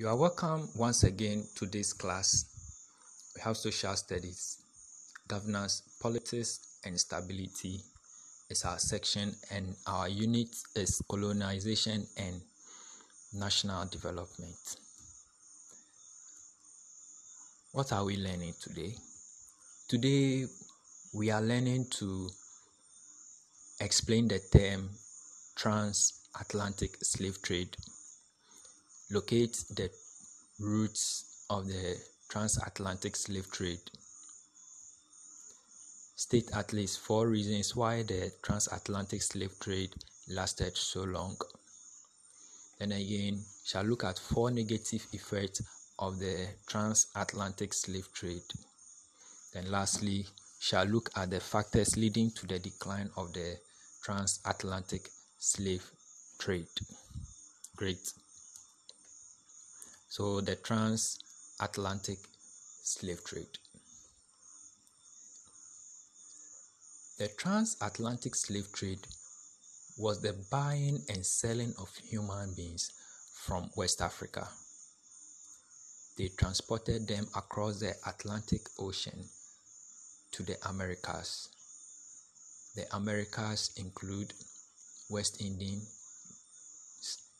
You are welcome once again to this class. We have social studies, governance, politics, and stability is our section, and our unit is colonization and national development. What are we learning today? Today, we are learning to explain the term transatlantic slave trade locate the roots of the transatlantic slave trade. State at least four reasons why the transatlantic slave trade lasted so long. Then again, shall look at four negative effects of the transatlantic slave trade. Then lastly, shall look at the factors leading to the decline of the transatlantic slave trade. Great. So, the transatlantic slave trade. The transatlantic slave trade was the buying and selling of human beings from West Africa. They transported them across the Atlantic Ocean to the Americas. The Americas include West Indian,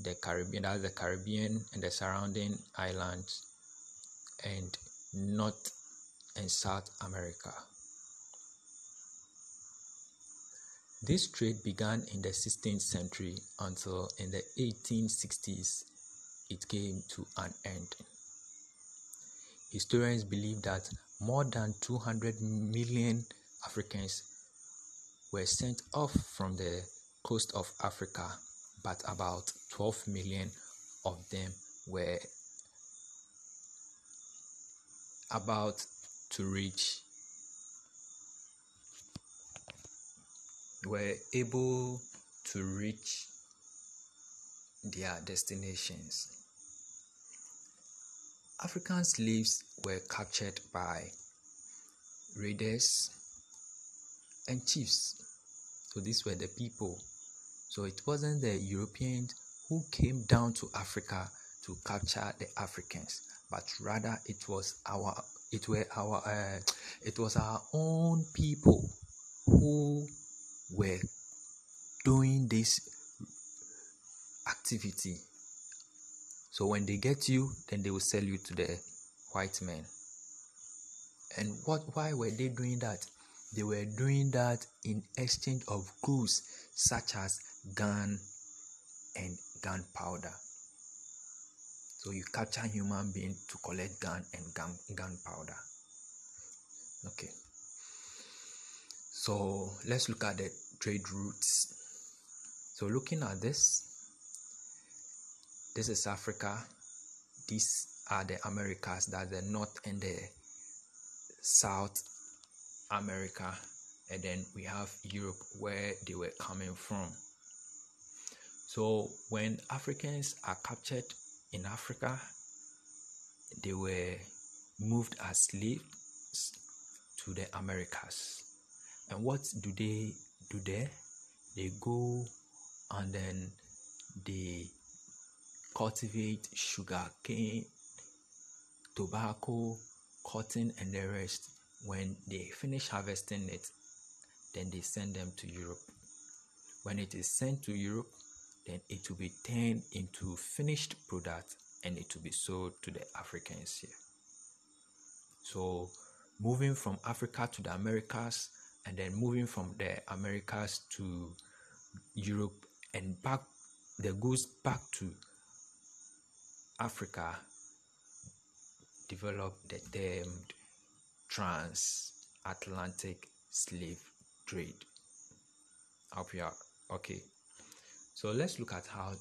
the Caribbean, that's the Caribbean and the surrounding islands, and North and South America. This trade began in the 16th century until in the 1860s it came to an end. Historians believe that more than 200 million Africans were sent off from the coast of Africa but about 12 million of them were about to reach were able to reach their destinations. African slaves were captured by raiders and chiefs. So these were the people so it wasn't the Europeans who came down to Africa to capture the Africans, but rather it was our it were our uh, it was our own people who were doing this activity. So when they get you, then they will sell you to the white men. And what why were they doing that? They were doing that in exchange of goods such as gun and gunpowder. So you capture human being to collect gun and gun gunpowder. Okay. So let's look at the trade routes. So looking at this, this is Africa. These are the Americas, that's the North and the South America. And then we have Europe where they were coming from. So when Africans are captured in Africa, they were moved as slaves to the Americas. And what do they do there? They go and then they cultivate sugar cane, tobacco, cotton, and the rest. When they finish harvesting it, then they send them to Europe. When it is sent to Europe, then it will be turned into finished product and it will be sold to the Africans here. So moving from Africa to the Americas and then moving from the Americas to Europe and back the goods back to Africa developed the termed transatlantic slave trade. Up here, okay. So let's look at how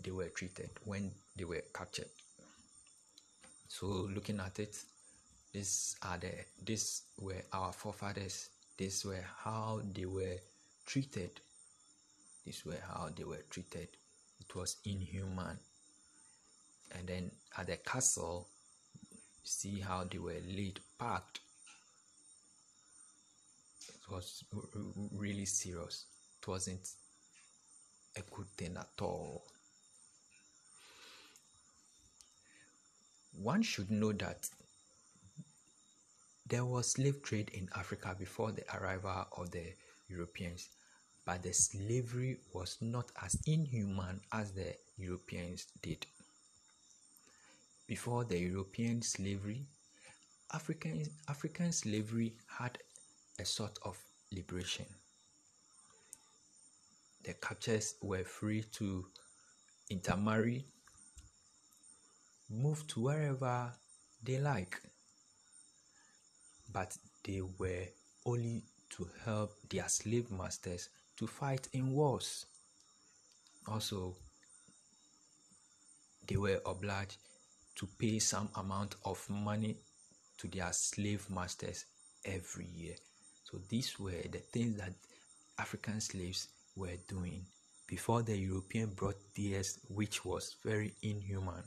they were treated when they were captured. So looking at it, these are the these were our forefathers. These were how they were treated. These were how they were treated. It was inhuman. And then at the castle, see how they were laid packed. It was really serious. It wasn't a good thing at all. one should know that there was slave trade in Africa before the arrival of the Europeans, but the slavery was not as inhuman as the Europeans did. Before the European slavery, African, African slavery had a sort of liberation. The captures were free to intermarry, move to wherever they like, but they were only to help their slave masters to fight in wars. Also, they were obliged to pay some amount of money to their slave masters every year. So these were the things that African slaves were doing before the European brought theirs, which was very inhuman.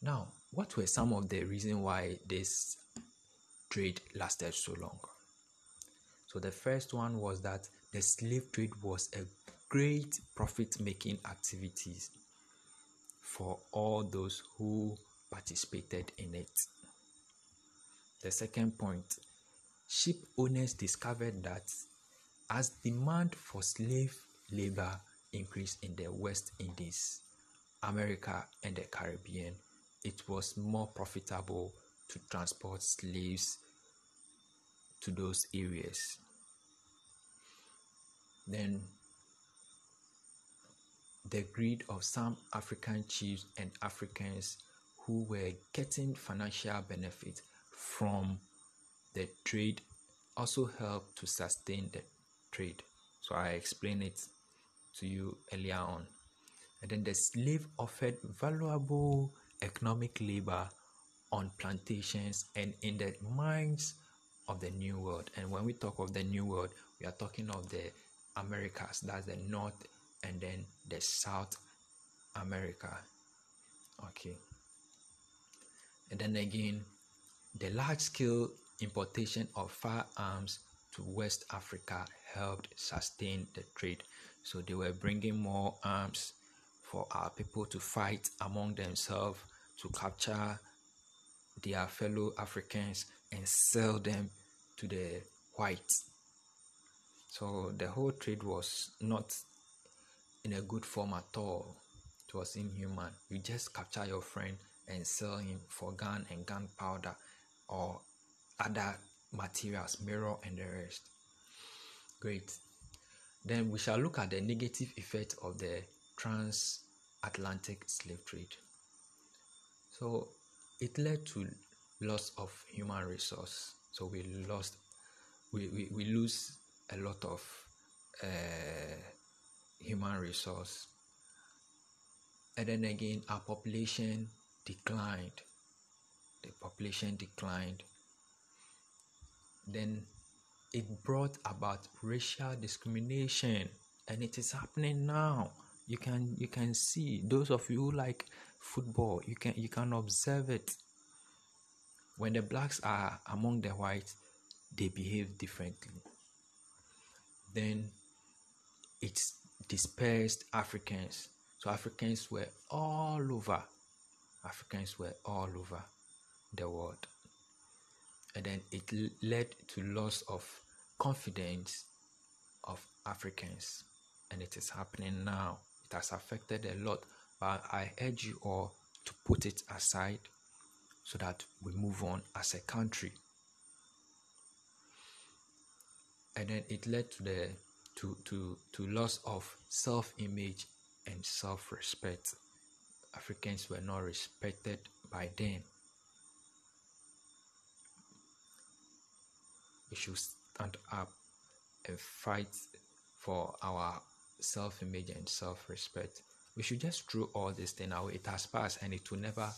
Now, what were some of the reasons why this trade lasted so long? So the first one was that the slave trade was a great profit making activity for all those who participated in it. The second point ship owners discovered that as demand for slave labor increased in the West Indies, America, and the Caribbean, it was more profitable to transport slaves to those areas. Then the greed of some African chiefs and Africans who were getting financial benefit from the trade also helped to sustain the trade. So I explained it to you earlier on. And then the slave offered valuable economic labor on plantations and in the mines of the New World. And when we talk of the New World, we are talking of the Americas, that's the North and then the South America. Okay. And then again, the large scale importation of firearms to West Africa helped sustain the trade. So they were bringing more arms for our people to fight among themselves to capture their fellow Africans and sell them to the whites. So the whole trade was not in a good form at all. It was inhuman. You just capture your friend and sell him for gun and gunpowder or other materials, mirror and the rest. Great. Then we shall look at the negative effect of the transatlantic slave trade. So it led to loss of human resource. So we lost, we, we, we lose a lot of uh, human resource. And then again, our population declined. The population declined. Then it brought about racial discrimination, and it is happening now. You can you can see those of you who like football. You can you can observe it. When the blacks are among the whites, they behave differently. Then it's dispersed Africans. So Africans were all over. Africans were all over the world. And then it led to loss of confidence of Africans. And it is happening now. It has affected a lot. But I urge you all to put it aside so that we move on as a country. And then it led to the to, to, to loss of self image and self respect. Africans were not respected by them. We should stand up and fight for our self image and self respect. We should just throw all this thing away. It has passed and it will never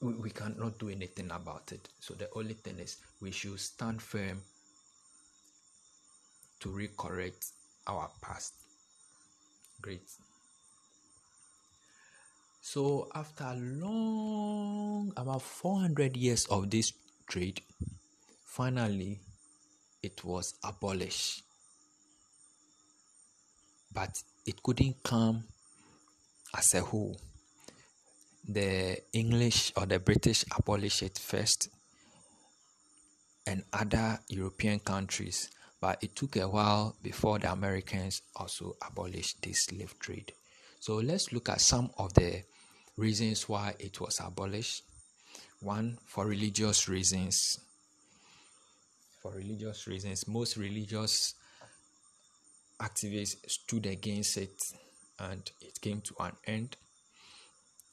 we, we cannot do anything about it. So the only thing is we should stand firm to recorrect our past. Great. So, after long, about 400 years of this trade, finally it was abolished. But it couldn't come as a whole. The English or the British abolished it first, and other European countries, but it took a while before the Americans also abolished this slave trade. So let's look at some of the reasons why it was abolished. One, for religious reasons. For religious reasons, most religious activists stood against it and it came to an end.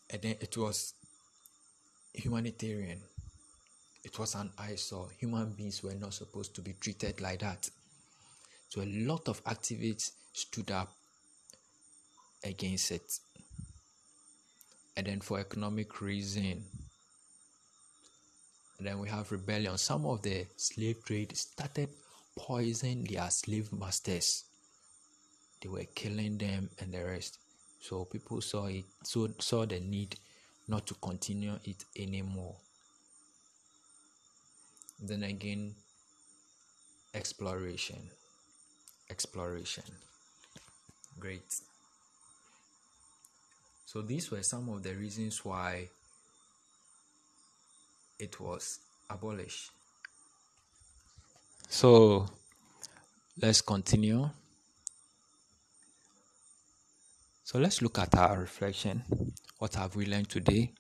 And then it was humanitarian. It was an eyesore. Human beings were not supposed to be treated like that. So a lot of activists stood up against it. And then for economic reason, then we have rebellion. Some of the slave trade started poisoning their slave masters. They were killing them and the rest. So people saw it, so saw the need not to continue it anymore. Then again, exploration. Exploration. Great. So these were some of the reasons why it was abolished. So let's continue. So let's look at our reflection. What have we learned today?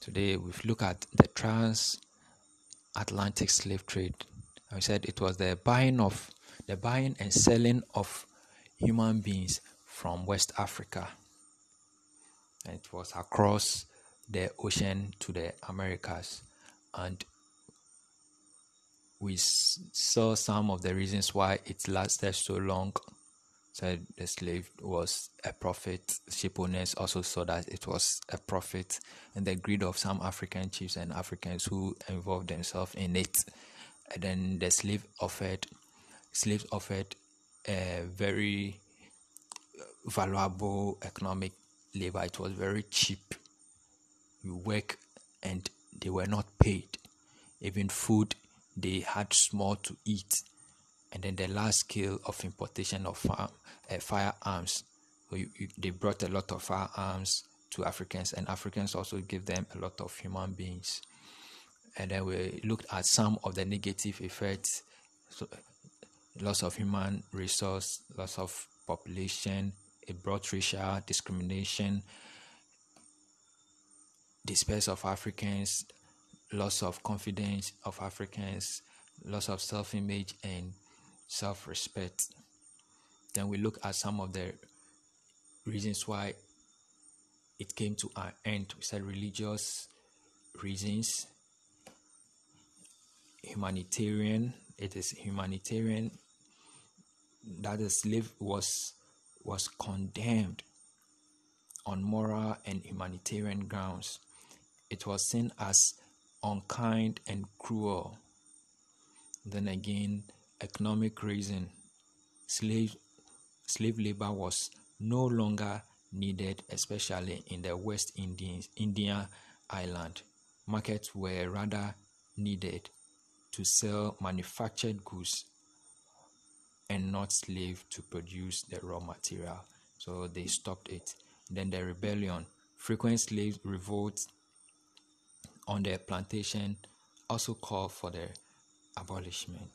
Today we've looked at the transatlantic slave trade. I said it was the buying of the buying and selling of human beings from West Africa and it was across the ocean to the Americas. And we saw some of the reasons why it lasted so long. So the slave was a profit. Ship owners also saw that it was a profit, and the greed of some African chiefs and Africans who involved themselves in it. And then the slave offered, slaves offered a very valuable economic labor. It was very cheap. You work and they were not paid. Even food, they had small to eat. And then the last scale of importation of farm, uh, firearms. You, you, they brought a lot of firearms to Africans, and Africans also give them a lot of human beings. And then we looked at some of the negative effects so, loss of human resource, loss of population, it brought racial discrimination, despair of Africans, loss of confidence of Africans, loss of self image, and self respect. Then we look at some of the reasons why it came to an end. We said religious reasons, humanitarian. It is humanitarian that the slave was was condemned on moral and humanitarian grounds. It was seen as unkind and cruel. Then again, economic reason. Slave, slave labor was no longer needed, especially in the West Indies, India island. Markets were rather needed to sell manufactured goods and not slave to produce the raw material. So they stopped it. Then the rebellion, frequent slave revolts on the plantation also called for the abolishment.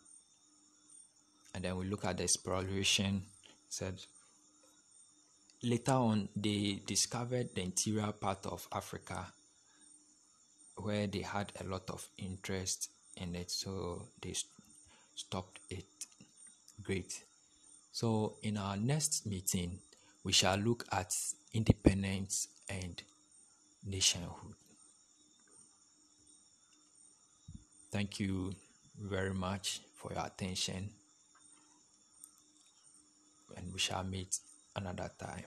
And then we look at the exploration, said later on they discovered the interior part of Africa where they had a lot of interest in it, so they stopped it. Great. So, in our next meeting, we shall look at independence and nationhood. Thank you very much for your attention, and we shall meet another time.